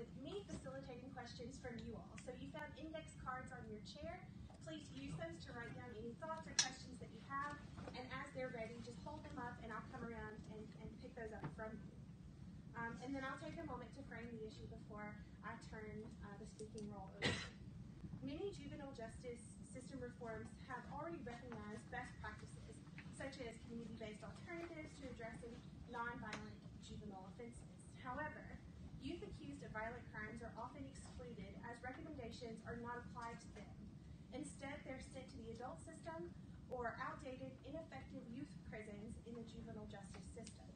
with me facilitating questions from you all. So you found index cards on your chair. Please use those to write down any thoughts or questions that you have. And as they're ready, just hold them up and I'll come around and, and pick those up from you. Um, and then I'll take a moment to frame the issue before I turn uh, the speaking role over. Many juvenile justice system reforms have already recognized best practices, such as community-based alternatives to addressing nonviolent juvenile offenses. However, violent crimes are often excluded as recommendations are not applied to them. Instead, they're sent to the adult system or outdated, ineffective youth prisons in the juvenile justice system.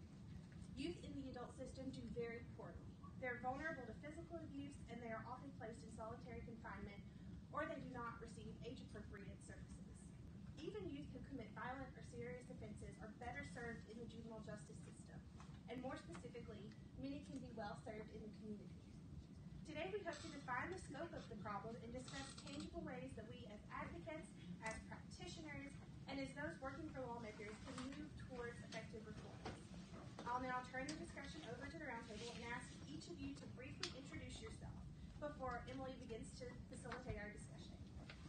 Youth in the adult system do very poorly. They're vulnerable to physical abuse and they are often placed in solitary confinement or they do not receive age appropriate services. Even youth who commit violent or serious offenses are better served in the juvenile justice system, and more specifically, many can be well served. Today, we hope to define the scope of the problem and discuss tangible ways that we, as advocates, as practitioners, and as those working for lawmakers, can move towards effective reforms. I'll now turn the discussion over to the roundtable and ask each of you to briefly introduce yourself before Emily begins to facilitate our discussion.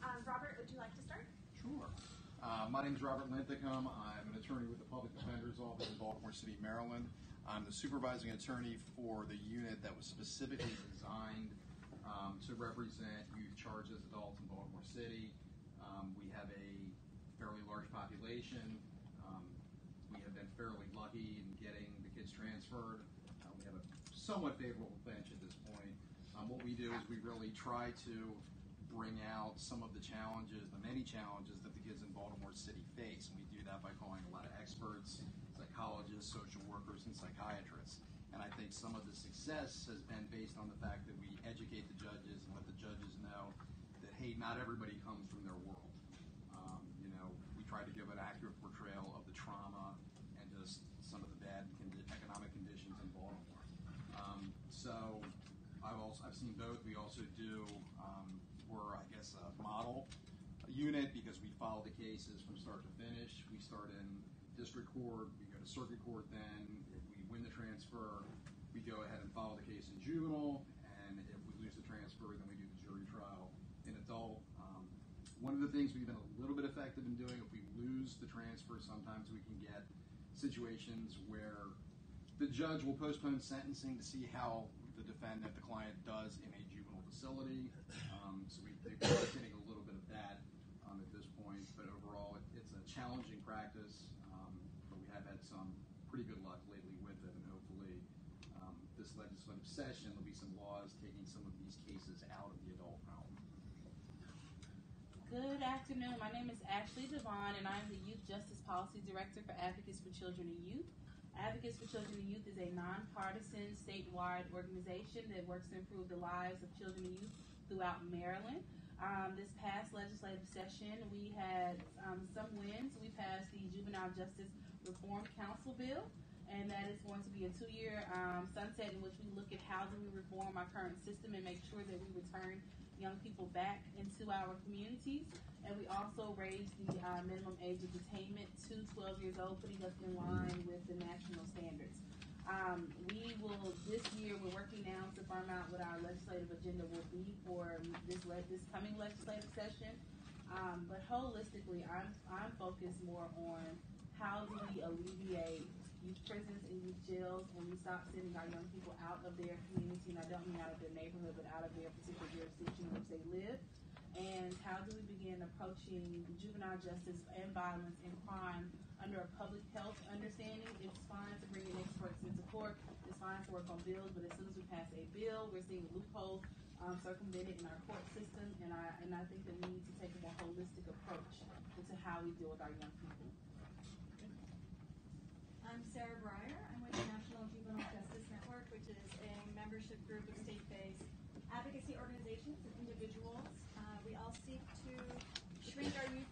Um, Robert, would you like to start? Sure. Uh, my name is Robert Linthicum. I'm an attorney with the Public Defender's Office in Baltimore City, Maryland. I'm the supervising attorney for the unit that was specifically designed um, to represent youth charged as adults in Baltimore City. Um, we have a fairly large population. Um, we have been fairly lucky in getting the kids transferred. Uh, we have a somewhat favorable bench at this point. Um, what we do is we really try to bring out some of the challenges, the many challenges that the kids in Baltimore City face. And we do that by calling a lot of experts, psychologists, social workers, and psychiatrists. And I think some of the success has been based on the fact that we educate the judges and let the judges know that, hey, not everybody comes from their world. Um, you know, we try to give an accurate portrayal of the trauma and just some of the bad condi- economic conditions in Baltimore. Um, so I've also I've seen both. We also do um, we're I guess a model unit because we follow the cases from start to finish. We start in district court, to circuit court. Then if we win the transfer, we go ahead and follow the case in juvenile, and if we lose the transfer, then we do the jury trial in adult. Um, one of the things we've been a little bit effective in doing, if we lose the transfer, sometimes we can get situations where the judge will postpone sentencing to see how the defendant, the client, does in a juvenile facility. Um, so we, they're getting a little bit of that um, at this point, but overall, it, it's a challenging practice. Um, but we have had some pretty good luck lately with it, and hopefully, um, this legislative session there'll be some laws taking some of these cases out of the adult realm. Good afternoon. My name is Ashley Devon, and I'm the Youth Justice Policy Director for Advocates for Children and Youth. Advocates for Children and Youth is a nonpartisan statewide organization that works to improve the lives of children and youth throughout Maryland. Um, this past legislative session, we had um, some wins. We passed the Juvenile Justice Reform Council bill, and that is going to be a two-year um, sunset in which we look at how do we reform our current system and make sure that we return young people back into our communities. And we also raised the uh, minimum age of detainment to 12 years old, putting us in line with the national standards. Um, we will this year. We're working now to firm out what our legislative agenda will be for this this coming legislative session. Um, but holistically, I'm I'm focused more on how do we alleviate youth prisons and youth jails when we stop sending our young people out of their community, and I don't mean out of their neighborhood, but out of their particular jurisdiction in which they live. And how do we begin approaching juvenile justice and violence and crime under a public health understanding? It's fine to bring in experts into court. It's fine to work on bills, but as soon as we pass a bill, we're seeing loopholes um, circumvented in our court system, and I and I think that we need to take a more holistic approach into how we deal with our young people. I'm Sarah Bryer. I'm with the National Juvenile Justice Network, which is a membership group of state-based advocacy organizations and individuals. Uh, we all seek to shrink our youth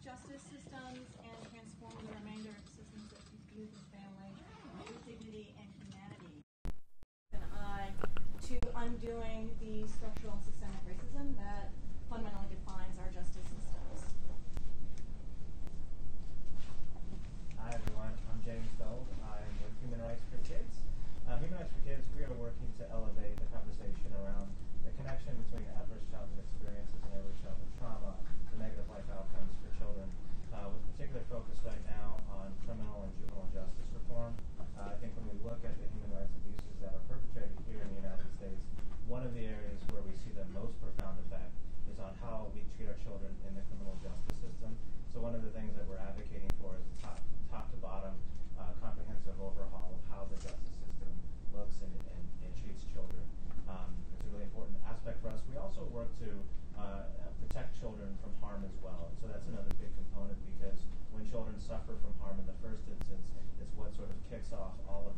focus right now on criminal and juvenile justice reform. Uh, I think when we look at the human rights abuses that are perpetrated here in the United States, one of the areas where we see the most profound effect is on how we treat our children in the criminal justice system. So one of the things that we're advocating for is top, top to bottom uh, comprehensive overhaul of how the justice system looks and, and, and treats children. Um, it's a really important aspect for us. We also work to uh, protect children from harm as well suffer from harm in the first instance is what sort of kicks off all of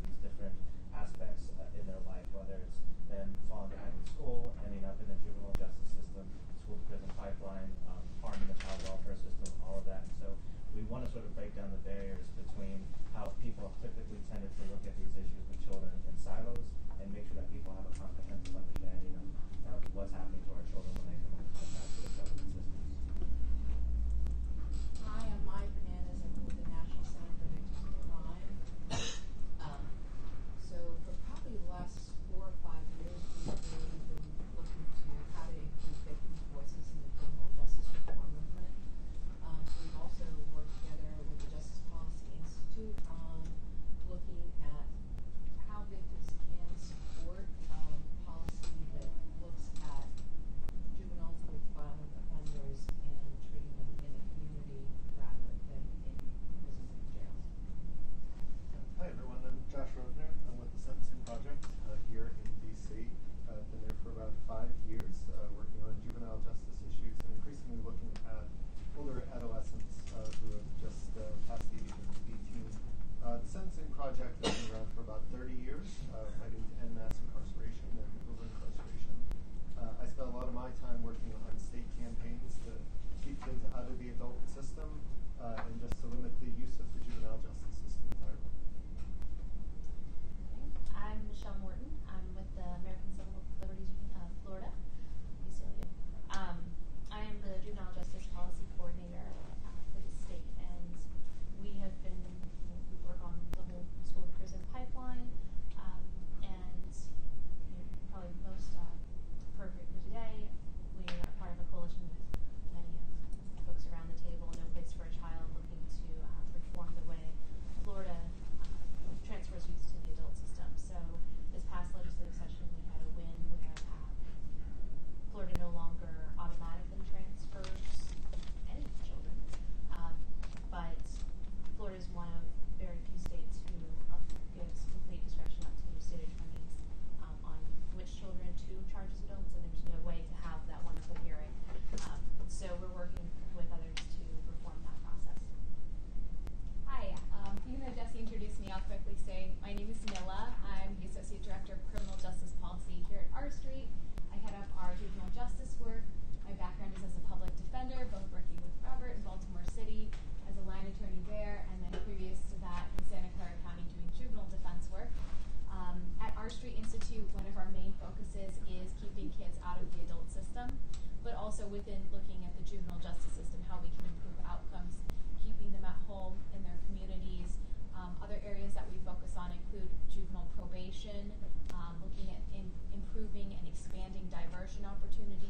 conversion opportunity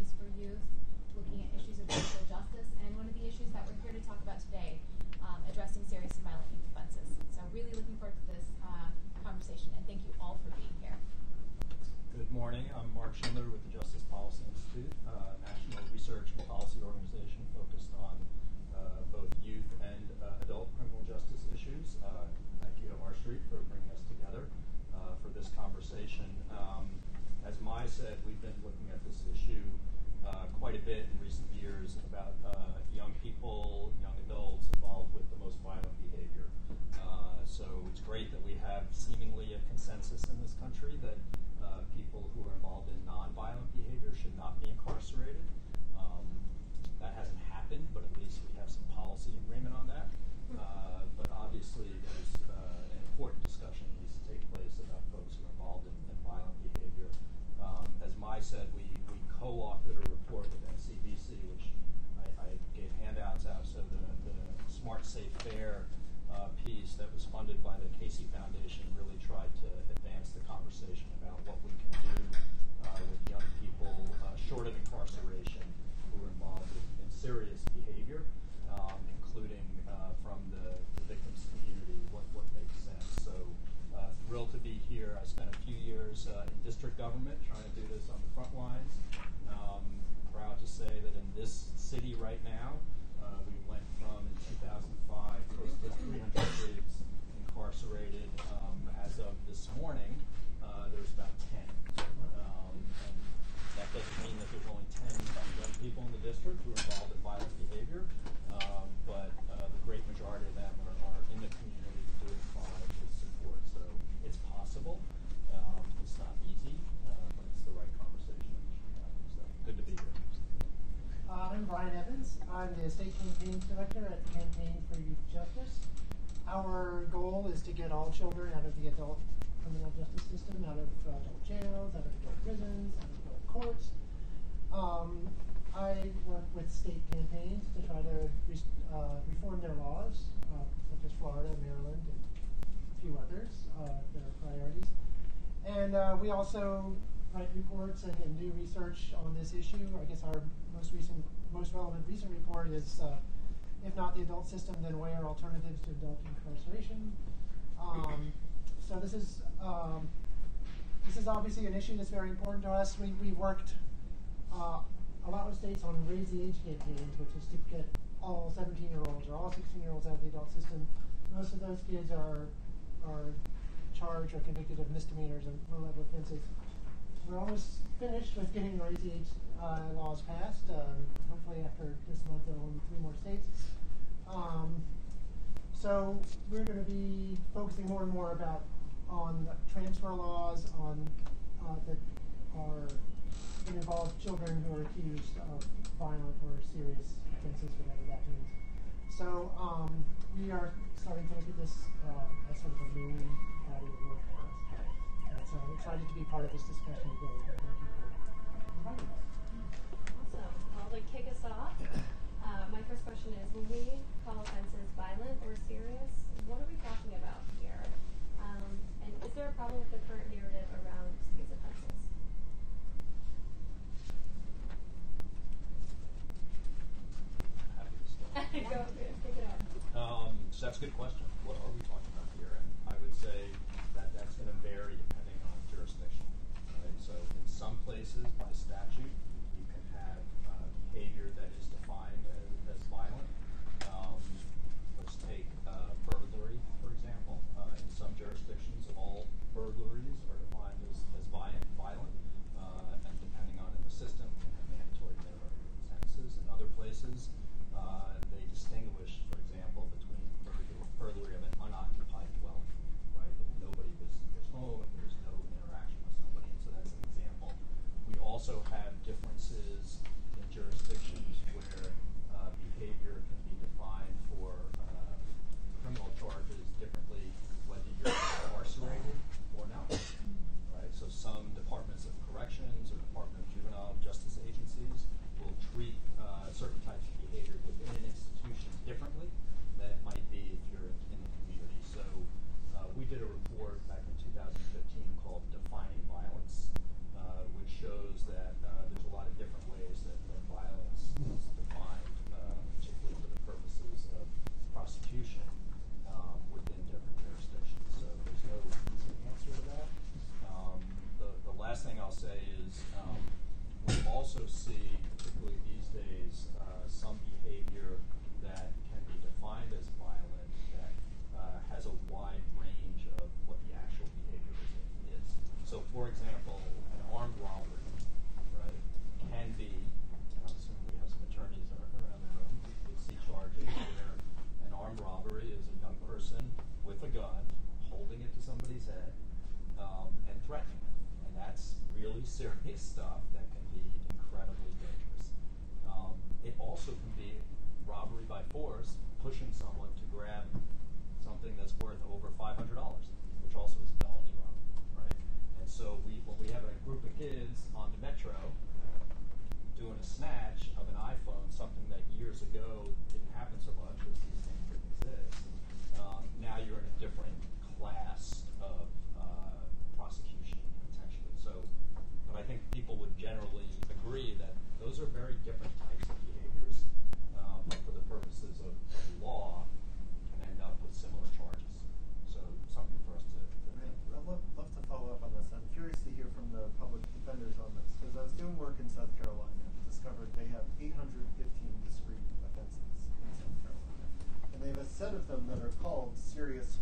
Lyons. I'm the State Campaign Director at the Campaign for Youth Justice. Our goal is to get all children out of the adult criminal justice system, out of uh, adult jails, out of adult prisons, out of adult courts. Um, I work with state campaigns to try to re- uh, reform their laws, uh, such as Florida, Maryland, and a few others uh, are priorities. And uh, we also write reports and, and do research on this issue. I guess our most recent, most relevant recent report is, uh, if not the adult system, then where are alternatives to adult incarceration. Um, so this is um, this is obviously an issue that's very important to us. We we worked uh, a lot with states on raise the age campaigns, which is to get all 17 year olds or all 16 year olds out of the adult system. Most of those kids are are charged or convicted of misdemeanors and low level offenses. We're almost finished with getting our age uh, laws passed. Um, hopefully, after this month, there will three more states. Um, so we're going to be focusing more and more about on transfer laws on uh, that are that involve children who are accused of violent or serious offenses, whatever that means. So um, we are starting to look at this uh, as sort of a main And so I'm excited to be part of this discussion today. Thank you for inviting us. Awesome. Well, to kick us off, uh, my first question is: When we call offenses violent or serious, what are we talking about here? Um, and is there a problem with the current narrative around these offenses? Happy to start. Go, kick it off. Um, so that's a good question.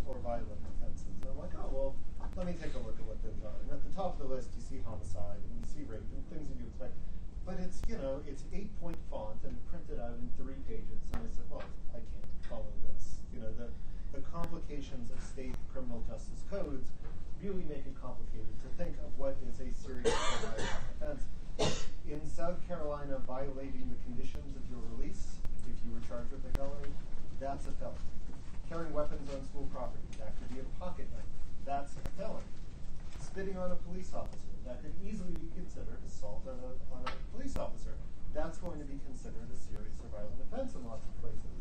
Or violent offenses. And I'm like, oh, well, let me take a look at what those are. And at the top of the list, you see homicide and you see rape and things that you expect. But it's, you know, it's eight point font and printed out in three pages. And I said, well, I can't follow this. You know, the, the complications of state criminal justice codes really make it complicated to think of what is a serious or violent offense. in South Carolina, violating the conditions of your release, if you were charged with a felony, that's a felony. Carrying weapons on school property, that could be a pocket knife, that's a felony. Spitting on a police officer, that could easily be considered assault on a, on a police officer. That's going to be considered a serious or violent offense in lots of places.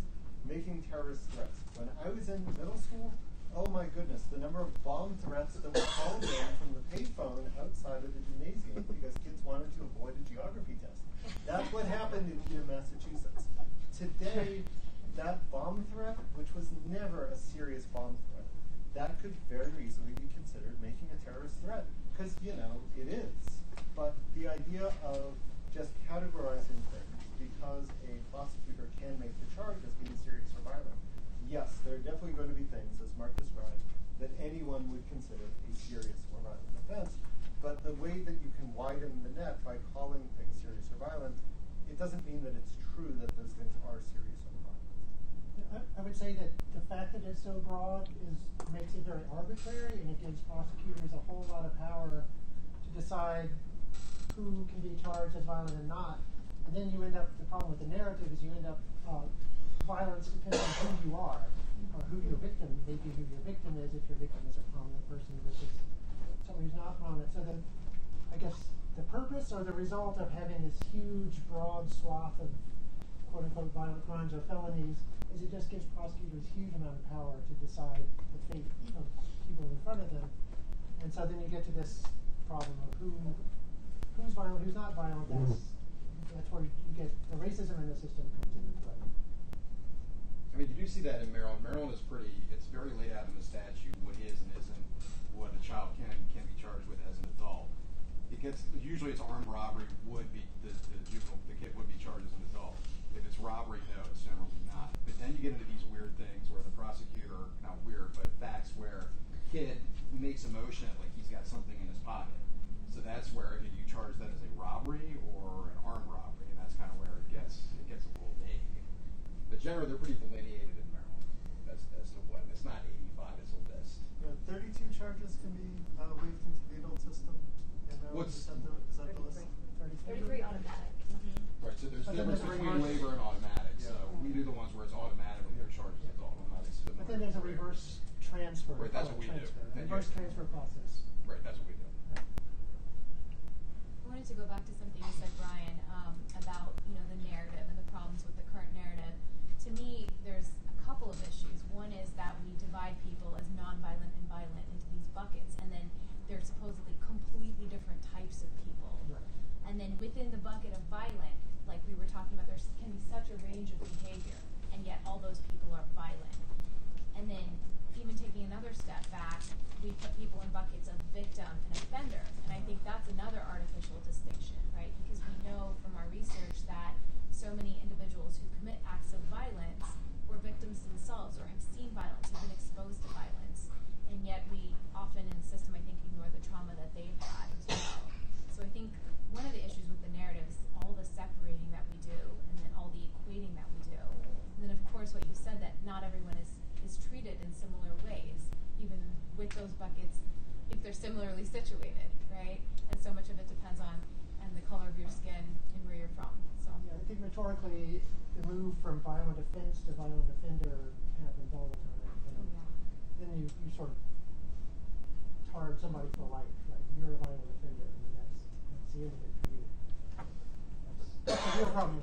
Making terrorist threats. When I was in middle school, oh my goodness, the number of bomb threats that were called in from the payphone outside of the gymnasium because kids wanted to avoid a geography test. That's what happened in Dedham, Massachusetts. Today, that bomb threat, which was never a serious bomb threat, that could very easily be considered making a terrorist threat. Because, you know, it is. But the idea of just categorizing things because a prosecutor can make the charge as being serious or violent, yes, there are definitely going to be things, as Mark described, that anyone would consider a serious or violent offense. But the way that you can widen the net by calling things serious or violent, it doesn't mean that it's true that those things are serious or violent. I, I would say that the fact that it's so broad is makes it very arbitrary, and it gives prosecutors a whole lot of power to decide who can be charged as violent and not. And then you end up the problem with the narrative is you end up uh, violence depends on who you are or who your victim, maybe who your victim is. If your victim is a prominent person versus someone who's not prominent. So the, I guess the purpose or the result of having this huge, broad swath of quote unquote violent crimes or felonies is it just gives prosecutors huge amount of power to decide the fate of people in front of them. And so then you get to this problem of who who's violent, who's not violent. That's mm-hmm. that's where you get the racism in the system comes into play. I mean, you do see that in Maryland. Maryland is pretty, it's very laid out in the statute what is and isn't what a child can and can be charged with as an adult. It gets, usually it's armed robbery would be, the, the juvenile, the kid would be charged as an adult. If it's robbery, no, it's generally not. But then you get into these weird things where the prosecutor, not weird, but facts where kid makes a motion like he's got something in his pocket. So that's where do you charge that as a robbery or an armed robbery? And that's kind of where it gets it gets a little vague. But generally, they're pretty delineated in Maryland as, as to what. It's not 85, it's a list. Uh, 32 charges can be uh, waived into the adult system. in Maryland. What's- is that the, is that the list? 33 automatic. Right, so there's a But then difference there's a between reverse- waiver and automatic. So Yeah. we do the ones where it's automatic when they're charged as automatic. But then there's a reverse transfer. Right, that's what it we do. Then Reverse transfer process. Right, that's what we do. I wanted to go back to something you said, Brian, um, about you know the narrative and the problems with the current narrative. To me, there's a couple of issues. One is that we divide people as nonviolent and violent into these buckets, and then they're supposedly completely different types of people. Right. And then within the bucket of violent, like we were talking about, there can be such a range of behavior, and yet all those people are violent. And then even taking another step back, we put people in buckets of victim and offender. And I think that's another artificial distinction, right? Because we know from our research that so many individuals who commit acts of violence were victims themselves or have seen violence, have been exposed to violence. And yet we often in the system, I think, ignore the trauma that they've had as well. So I think one of the issues with the narrative is all the separating that we do and then all the equating that we do. And then of course what you said that not everyone is, is treated in similar ways, even with those buckets, if they're similarly situated, right? And so much of it depends on and the color of your skin and where you're from. So Yeah, I think rhetorically, the move from violent offense to violent offender happens all the time. Oh, And yeah. Then you, you sort of tarred somebody for life, right? You're a violent offender, and that's, that's the end of it for you. That's, that's a real problem.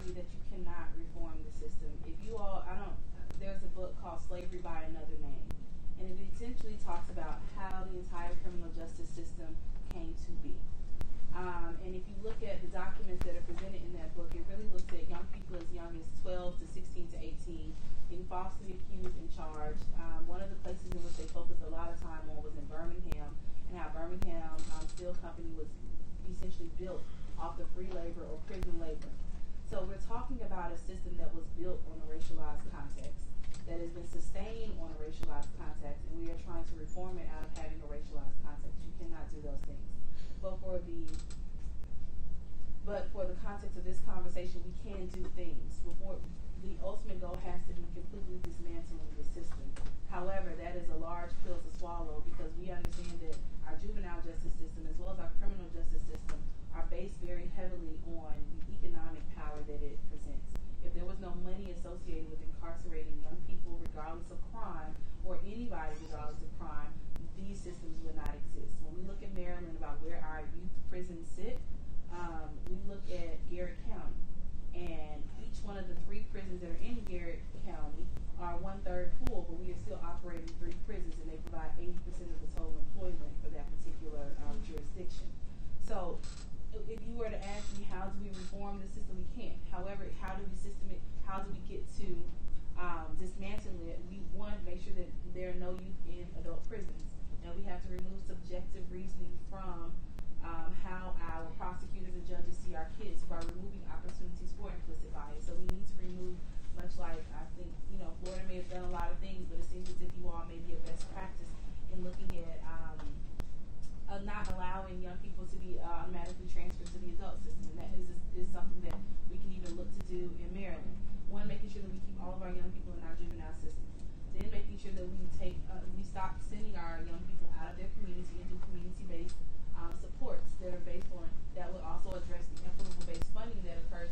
argue that you if you were to ask me how do we reform the system, we can't. However, how do we system it, how do we get to um, dismantling it? We want to make sure that there are no youth in adult prisons. And we have to remove subjective reasoning from um, how our prosecutors and judges see our kids by removing opportunities for implicit bias. So we need to remove, much like I think, you know, Florida may have done a lot of things, but it seems as if you all may be a best practice in looking at um, uh, not allowing young people to be uh, automatically transferred to the adult system—that is, is something that we can even look to do in Maryland. One, making sure that we keep all of our young people in our juvenile system. Then making sure that we take, uh, we stop sending our young people out of their community and do community-based um, supports that are based on, that will also address the informal-based funding that occurs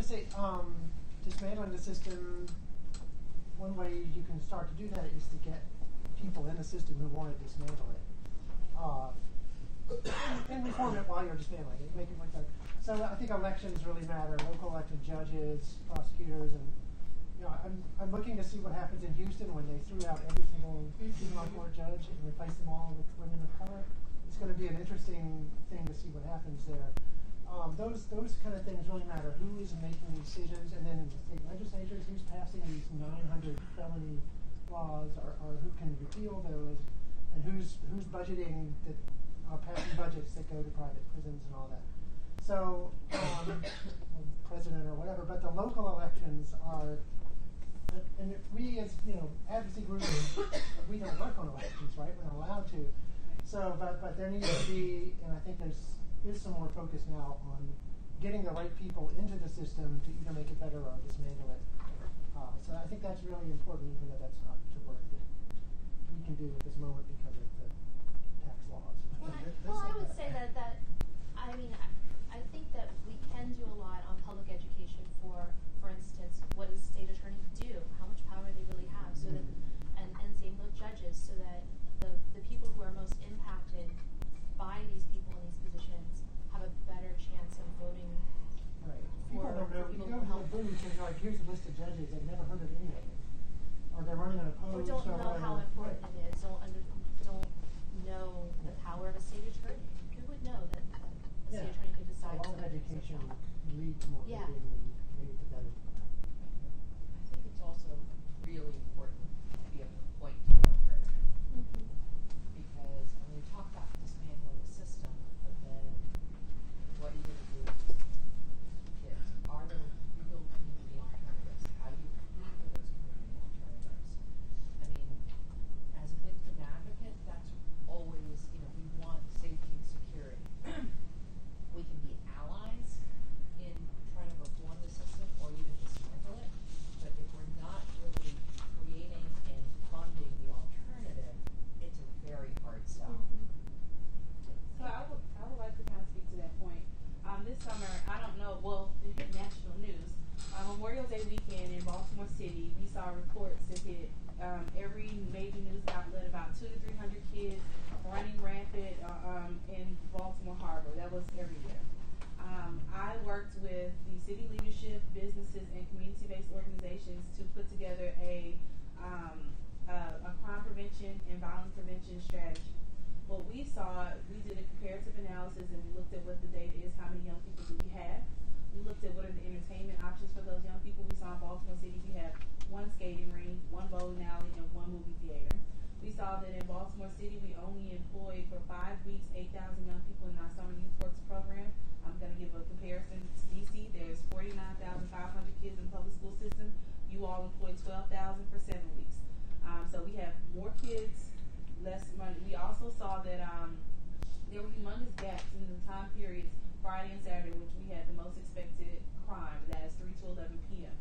Just say, um, dismantling the system, one way you can start to do that is to get people in the system who want to dismantle it. Uh, and reform it while you're dismantling it, make it work better. So I think elections really matter, local elected judges, prosecutors, and, you know, I'm, I'm looking to see what happens in Houston when they threw out every single juvenile court judge and replaced them all with women of color. It's gonna be an interesting thing to see what happens there. Um, those, those kind of things really matter, who is making these decisions, and then the state legislatures, who's passing these nine hundred felony laws, or, or who can repeal those, and who's, who's budgeting the, uh, passing budgets that go to private prisons and all that. So, um, president or whatever, but the local elections are, and we as, you know, advocacy groups, we don't work on elections, right? We're not allowed to. So, but, but there needs to be, and I think there's, is some more focus now on getting the right people into the system to either make it better or dismantle it. Uh, so I think that's really important, even though that's not You all employ 12,000 for seven weeks. Um, so we have more kids, less money. We also saw that um, there were humongous gaps in the time periods Friday and Saturday, which we had the most expected crime. That is 3 to 11 p.m.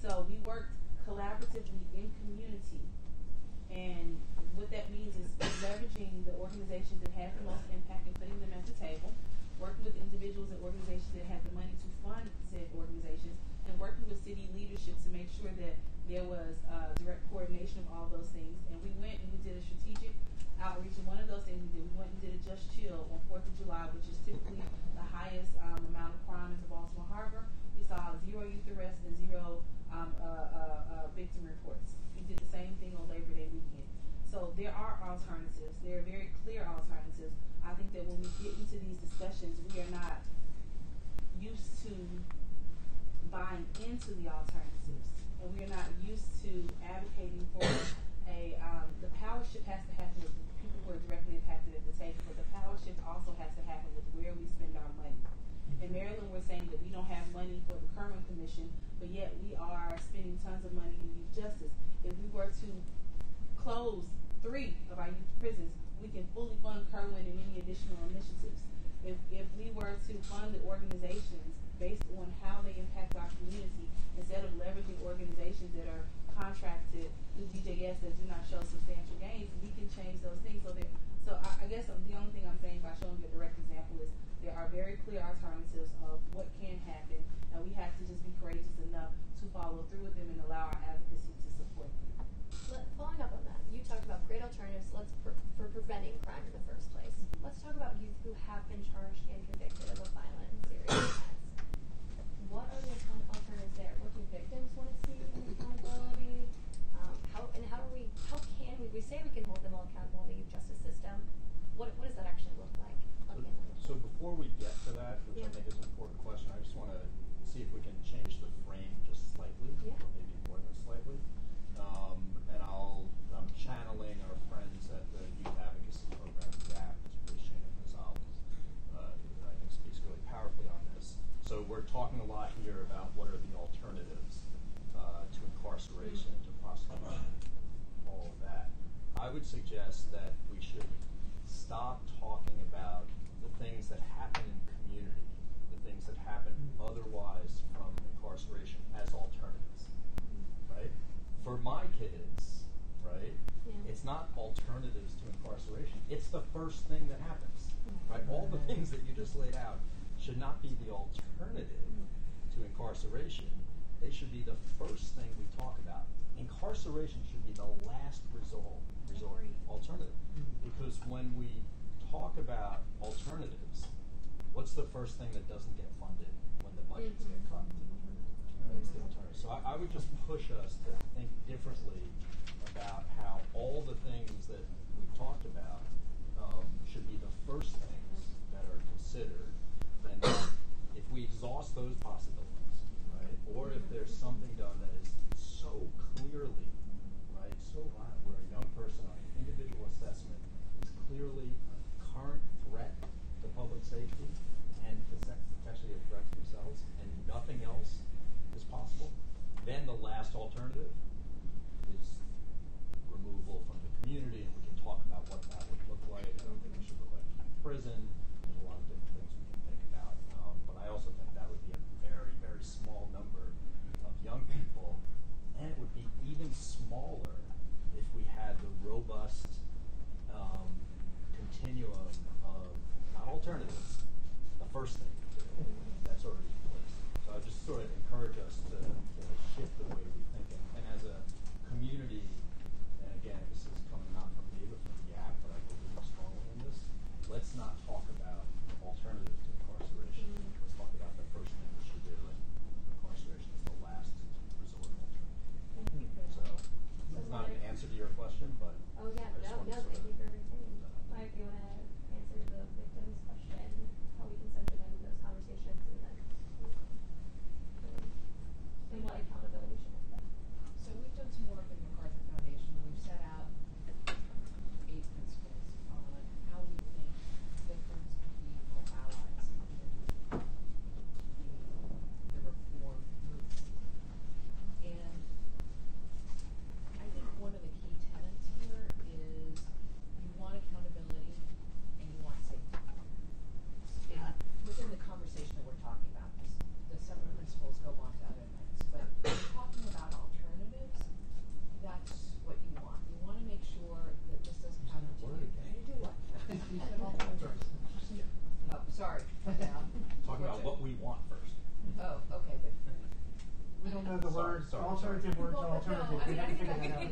So we worked collaboratively in community, and what that means is leveraging the organizations that have the most impact and putting them at the table, working with individuals and organizations that have the money to fund said organizations, and working with city leadership to make sure that there was uh, direct coordination of all those things. And we went and we did a strategic outreach, and one of those things we did, we went and did a Just Chill on 4th of July, which is typically the highest um, amount of crime in the Baltimore Harbor. We saw zero youth arrests and zero um, uh, uh, uh, victim reports. We did the same thing on Labor Day weekend. So there are alternatives. There are very clear alternatives. I think that when we get into these discussions, we are not used to buying into the alternatives, and we're not used to advocating for a. Um, the power shift has to happen with people who are directly impacted at the table, but the power shift also has to happen with where we spend our money. In Maryland, we're saying that we don't have money for the Kirwan Commission, but yet we are spending tons of money in youth justice. If we were to close three of our youth prisons, we can fully fund Kerwin and any additional initiatives. If, if we were to fund the organizations based on how they impact our community instead of leveraging organizations that are contracted through DJS that do not show substantial gains. We can change those things so that. So I, I guess the only thing I'm saying by showing you a direct example is there are very clear alternatives of what can happen, and we have to just be courageous enough to follow through with them and allow our advocacy to support them. Let, following up on that, you talked about great alternatives Let's for, for preventing crime in the just laid out should not be the alternative to incarceration. They should be the first thing we talk about. Incarceration should be the last resort, resort alternative. Because when we talk about alternatives, what's the first thing that doesn't get funded when the budgets get mm-hmm. cut? It's the alternative. So I, I would just push us to think differently about how all the things that we talked about um, should be the first thing considered, then if we exhaust those possibilities, right, or if there's something done that is so clearly, right, so violent, where a young person on an individual assessment is clearly a current threat to public safety and potentially a threat to themselves, and nothing else is possible, then the last alternative Operative words alternative. We to figure that out.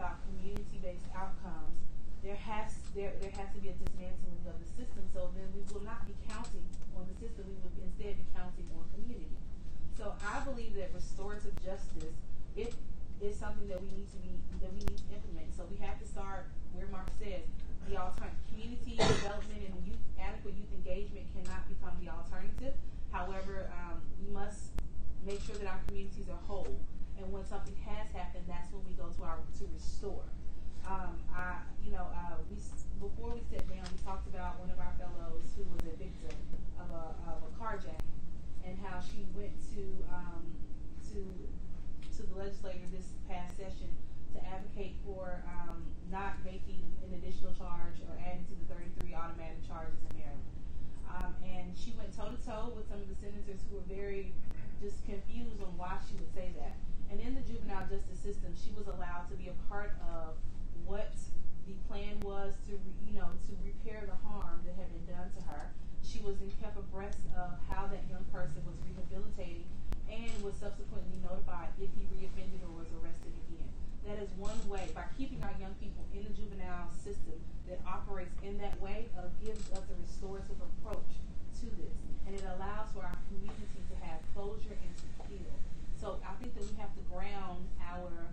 About community based outcomes, there has there there has to be a dismantling of the system. So then we will not be counting on the system. We will instead be counting on community. So I believe that restorative justice it is something that we need to be that we need to implement. So we have to start where Mark says the alternative community development and youth adequate youth engagement cannot become the alternative. However, um, we must make sure that our communities are whole. And when something has happened, that's when we go to our to restore. Um, I, you know, uh, we before we sat down, we talked about one of our fellows who was a victim of a, of a carjacking, and how she went to um, to to the legislature this past session to advocate for um, not making an additional charge or adding to the 33 automatic charges in Maryland. Um, and she went toe to toe with some of the senators who were very just confused on why she would say that. And in the juvenile justice system, she was allowed to be a part of what the plan was to, you know, to repair the harm that had been done to her. She was kept abreast of how that young person was rehabilitating and was subsequently notified if he reoffended or was arrested again. That is one way, by keeping our young people in the juvenile system that operates in that way, uh, gives us a restorative approach to this. And it allows for our community to have closure and to heal. So I think that we have to ground our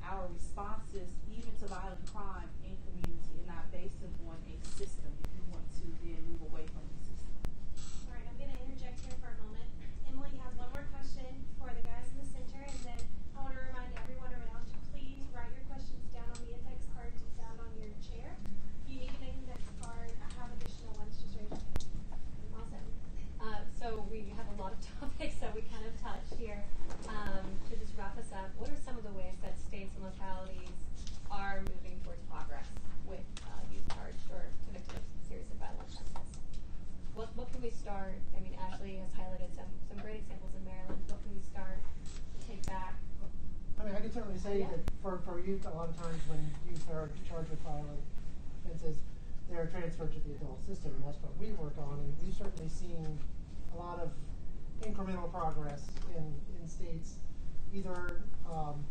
our responses even to violent crime in community and not base them on a system if you want to then move away from the system. All right, I'm going to interject here for a moment. Emily has one more question for the guys in the center, and then I want to remind everyone around to please write your questions down on the index card you found on your chair. If you need an index card, I have additional ones. Just raise your hand. Awesome. Uh, so we have a lot of topics that we kind of touched here. Um, to just wrap us up, what are some of the ways that states and localities are moving towards progress with uh, youth charged or convicted of serious and violent offenses? What, what can we start? I mean, Ashley has highlighted some, some great examples in Maryland. What can we start to take back? I mean, I can certainly say Yeah. that for, for youth, a lot of times when youth are charged with violent offenses, they're transferred to the adult system, and that's what we work on. And we've certainly seen a lot of incremental progress in, in states either um,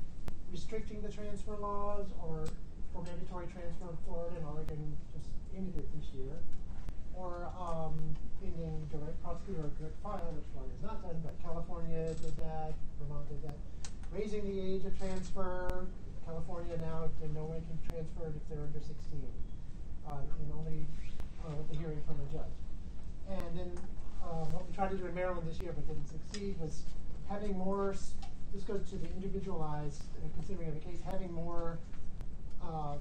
restricting the transfer laws or for mandatory transfer. Florida and Oregon just ended it this year, or um, ending direct prosecutor or direct file, which Florida has not done, but California did that, Vermont did that. Raising the age of transfer, California now in no one can transfer if they're under 16, uh, and only uh, with a hearing from a judge. And then uh, what we tried to do in Maryland this year but didn't succeed was having more, this goes to the individualized uh, considering of the case, having more uh,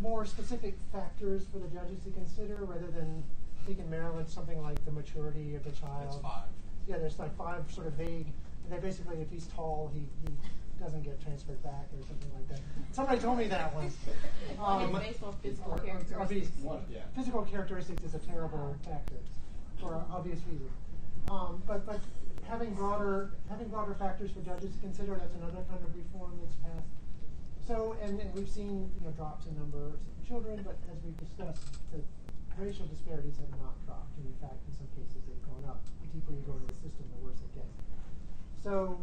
more specific factors for the judges to consider rather than, I think in Maryland, something like the maturity of the child. It's five. Yeah, there's like five sort of vague, and they basically, if he's tall, he, he doesn't get transferred back or something like that. Somebody told me that once. Well, Um, based on physical or- or- or characteristics. these- One, yeah. Physical characteristics is a terrible factor for obvious reasons. Um, but but having broader having broader factors for judges to consider that's another kind of reform that's passed. So and, and we've seen you know drops in numbers of children, but as we've discussed, the racial disparities have not dropped, and in fact, in some cases, they've gone up. The deeper you go into the system, the worse it gets. So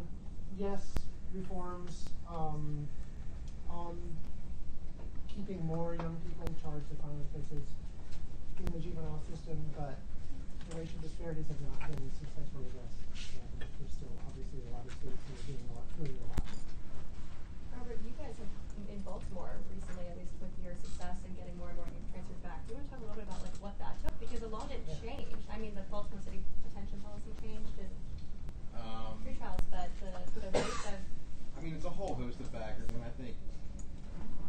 yes, reforms um, on keeping more young people charged with violent offenses in the juvenile system, but racial disparities have not been successfully addressed. Um, there's still obviously a lot of students who are doing a lot, doing a lot. Robert, you guys have in Baltimore recently, at least with your success in getting more and more transfers back. Do you want to talk a little bit about like what that took? Because a lot didn't yeah. change. I mean, the Baltimore City detention policy changed and um, pretrials, but the, the rate of I mean, it's a whole host of factors, I and mean, I think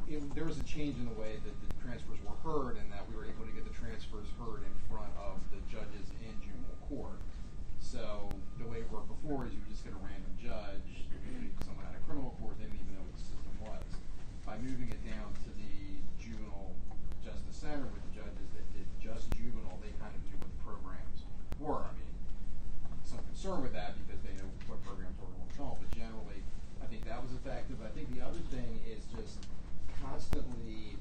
it, there was a change in the way that the transfers were heard and it is you would just get a random judge, usually someone out of criminal court, they didn't even know what the system was. By moving it down to the juvenile justice center with the judges that did just juvenile, they kind of knew what the programs were. I mean, some concern with that because they know what programs were going on, but generally, I think that was effective. I think the other thing is just constantly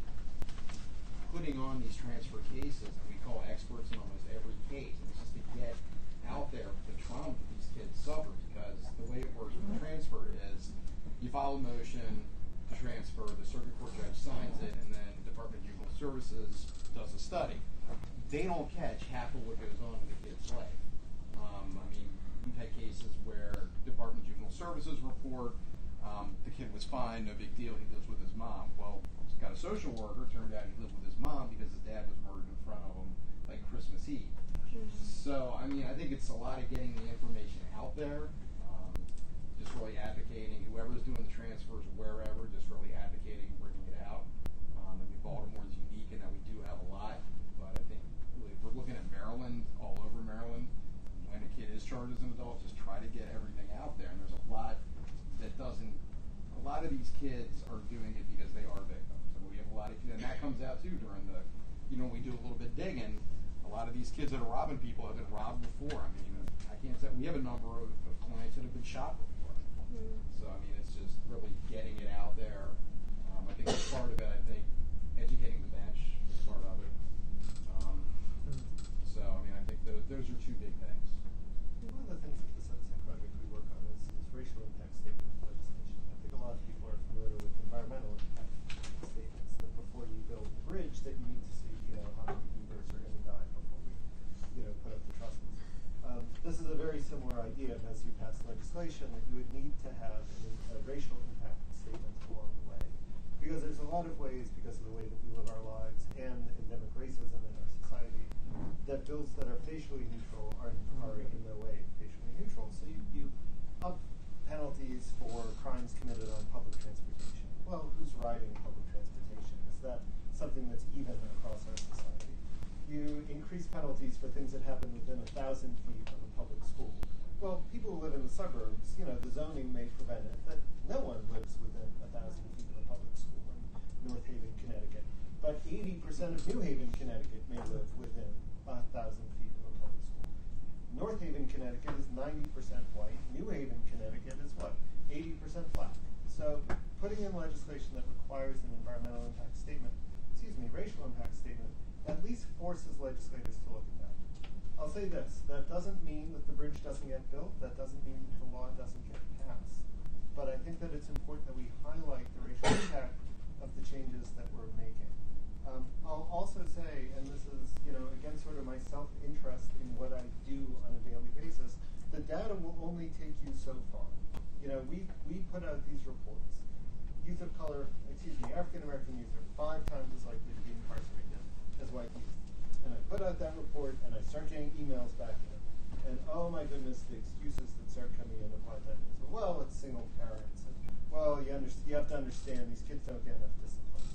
putting on these transfer cases, and we call experts in almost every case. And it's just to get out there the trauma that these kids suffer because the way it works with transfer is you file a motion to transfer, the circuit court judge signs it, and then Department of Juvenile Services does a study. They don't catch half of what goes on in the kid's life. Um, I mean, we've had cases where Department of Juvenile Services report um, the kid was fine, no big deal, he lives with his mom. Well, he's got a social worker, turned out he lived with his mom because his dad was murdered in front of him like Christmas Eve. So, I mean, I think it's a lot of getting the information out there, um, just really advocating, whoever's doing the transfers wherever, just really advocating, bringing it out. Um, I mean, Baltimore is unique in that we do have a lot, but I think really, if we're looking at Maryland, all over Maryland, when a kid is charged as an adult, just try to get everything out there. And there's a lot that doesn't. A lot of these kids are doing it because they are victims. I mean, we have a lot of, and that comes out too during the, you know, we do a little bit digging. A lot of these kids that are robbing robbed before. I mean, I can't say we have a number of, of clients that have been shot before. So I mean, it's just really getting it out there. Um, I think that's part of it. I think educating the bench is part of it. Um, so I mean, I think those those are two big things. One of the things that the Sentencing Project we work on is, is racial impact statement legislation. I think a lot of people are familiar with environmental impact statements, that before you build a bridge, that you need to see, you know, how many beavers are going to die before we, you know, put up the trusses. Um, this is a very similar idea of as you pass legislation that you would need to have a, a racial impact statement along the way. Because there's a lot of ways, because of the way that we live our lives and endemic racism in our society, that bills that are facially neutral are, are in no way facially neutral. So you, you up penalties for crimes committed on public transportation. Well, who's riding public transportation? Is that something that's even across our society? You increase penalties for things that happen within a thousand feet of a public school. Well, people who live in the suburbs, you know, the zoning may prevent it, but no one lives within a thousand feet of a public school in North Haven, Connecticut. But 80% of New Haven, Connecticut may live within a thousand feet of a public school. North Haven, Connecticut is 90% white. New Haven, Connecticut is what? 80% black. So putting in legislation that requires an environmental impact statement, excuse me, racial impact statement, at least forces legislators to look at that. I'll say this, that doesn't mean that the bridge doesn't get built, that doesn't mean that the law doesn't get passed. But I think that it's important that we highlight the racial impact of the changes that we're making. Um, I'll also say, and this is, you know, again, sort of my self-interest in what I do on a daily basis, the data will only take you so far. You know, we, we put out these reports. Youth of color, excuse me, African American youth are five times as likely to youth. And I put out that report and I start getting emails back in. And oh my goodness, the excuses that start coming in about that is, well, it's single parents. And, well, you, you have to understand these kids don't get enough discipline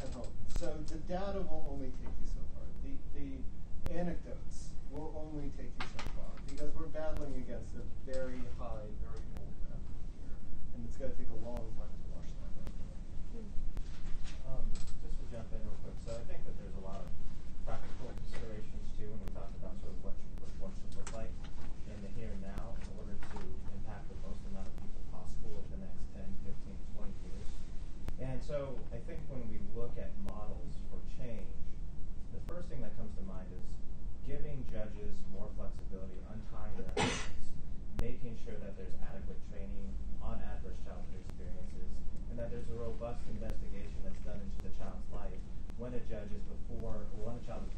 at home. So the data will only take you so far. The, the anecdotes will only take you so far because we're battling against a very high, very old uh, map here. And it's going to take a long time each other.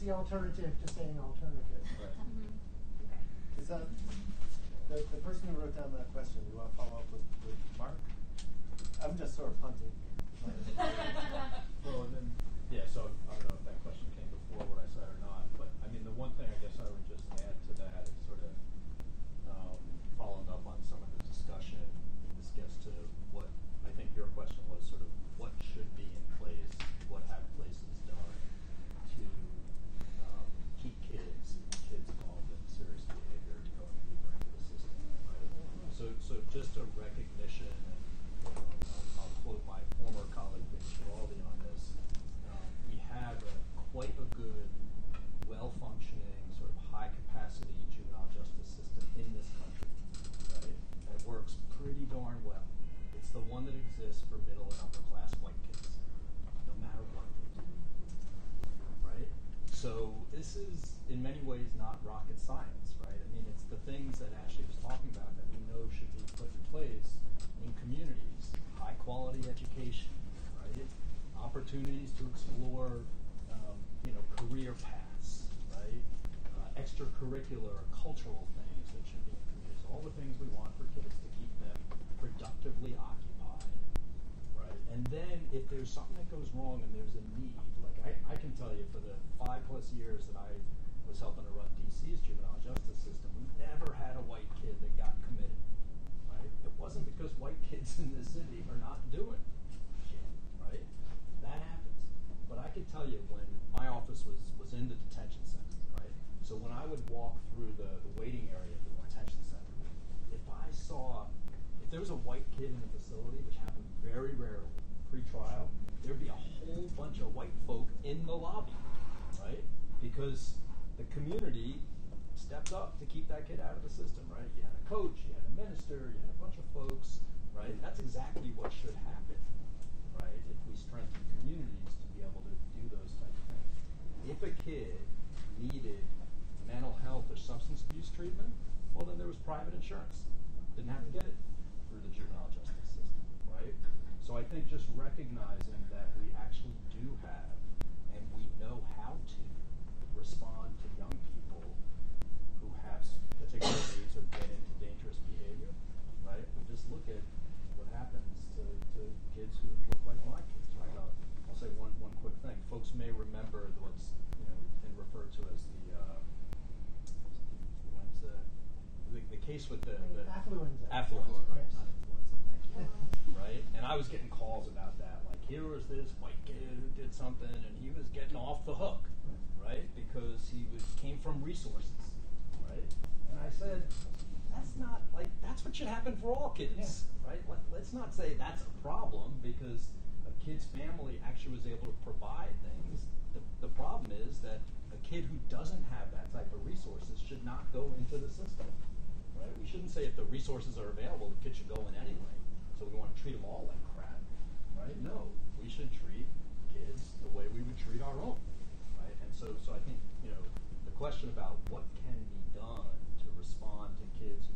The alternative to saying alternative? Right. Okay. Is that the, the person who wrote down that question? You want to follow up with, with Mark? I'm just sort of punting. Well, and then, yeah, so I don't know if that question came before what I said or not, but I mean, the one thing I guess I would just add to that is sort of um, following up on some of the discussion, and this gets to what I think your question was sort of what should be in place, what have places done to um, keep kids and kids involved in serious behavior going deeper into the system, right? So, so just a recognition, and you know, I'll, I'll quote my former colleague Vince Schiraldi on this. Um, we have a this is in many ways not rocket science, right? I mean, it's the things that Ashley was talking about that we know should be put in place in communities, high quality education, right? Opportunities to explore, um, you know, career paths, right? Uh, extracurricular, cultural things that should be in communities. All the things we want for kids to keep them productively occupied, right? And then if there's something that goes wrong and there's a need, I, I can tell you for the five plus years that I was helping to run DC's juvenile justice system, we never had a white kid that got committed, right? It wasn't because white kids in this city are not doing shit, right? That happens. But I can tell you when my office was, was in the detention center, right? So when I would walk through the, the waiting area of the detention center, if I saw, if there was a white kid in the facility, which happened very rarely, pre-trial, there'd be a whole bunch of white folk in the lobby, right? Because the community stepped up to keep that kid out of the system, right? You had a coach, you had a minister, you had a bunch of folks, right? That's exactly what should happen, right? If we strengthen communities to be able to do those type of things. If a kid needed mental health or substance abuse treatment, well, then there was private insurance. Didn't have to get it through the juvenile justice system, right? So I think just recognizing that we actually do have know how to respond to young people who have particular needs or get into dangerous behavior, right? We just look at what happens to, to kids who look like my kids, right? I'll, I'll say one, one quick thing. Folks may remember what's, you know, been referred to as the, uh, when's the, the, case with the, the Affluenza. affluenza, right? Not influenza, thank you. Right? And I was getting calls about that. Here was this white kid who did something, and he was getting off the hook, right? Because he was came from resources, right? And I said, that's not like that's what should happen for all kids, right? Let, let's not say that's a problem because a kid's family actually was able to provide things. The, the problem is that a kid who doesn't have that type of resources should not go into the system, right? We shouldn't say if the resources are available, the kid should go in anyway. So we want to treat them all like right? No, we should treat kids the way we would treat our own, right? And so, so I think you know the question about what can be done to respond to kids who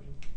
technology.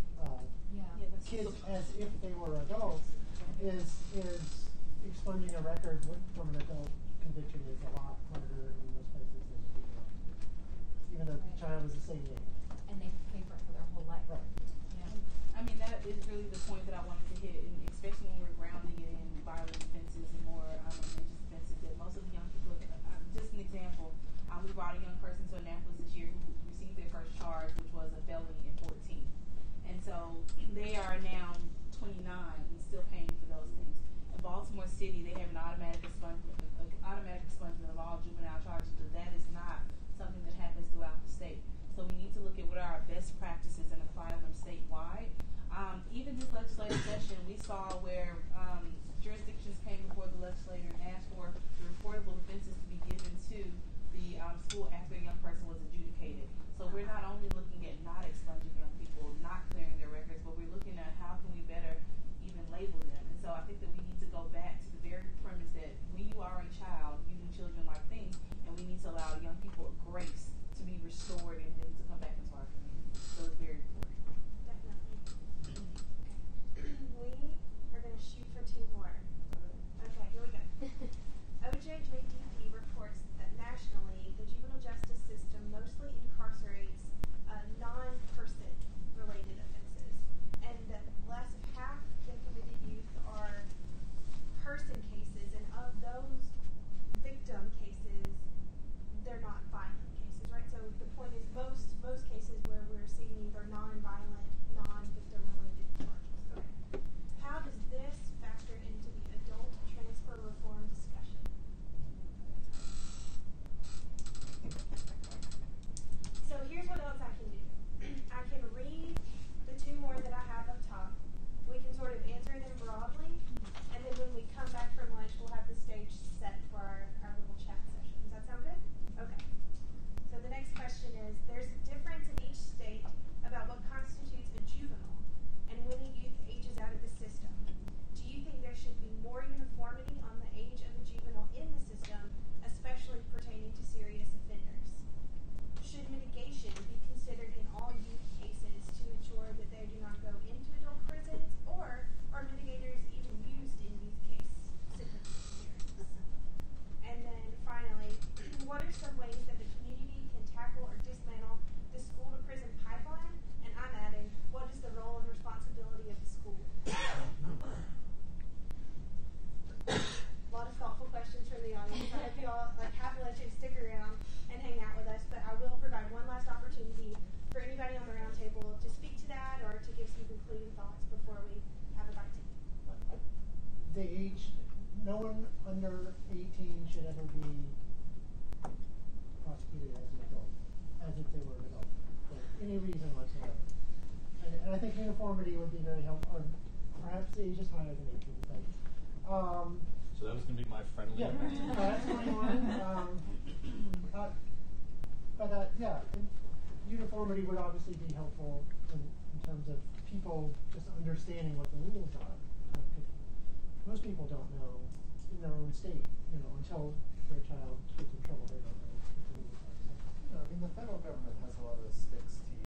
Understanding what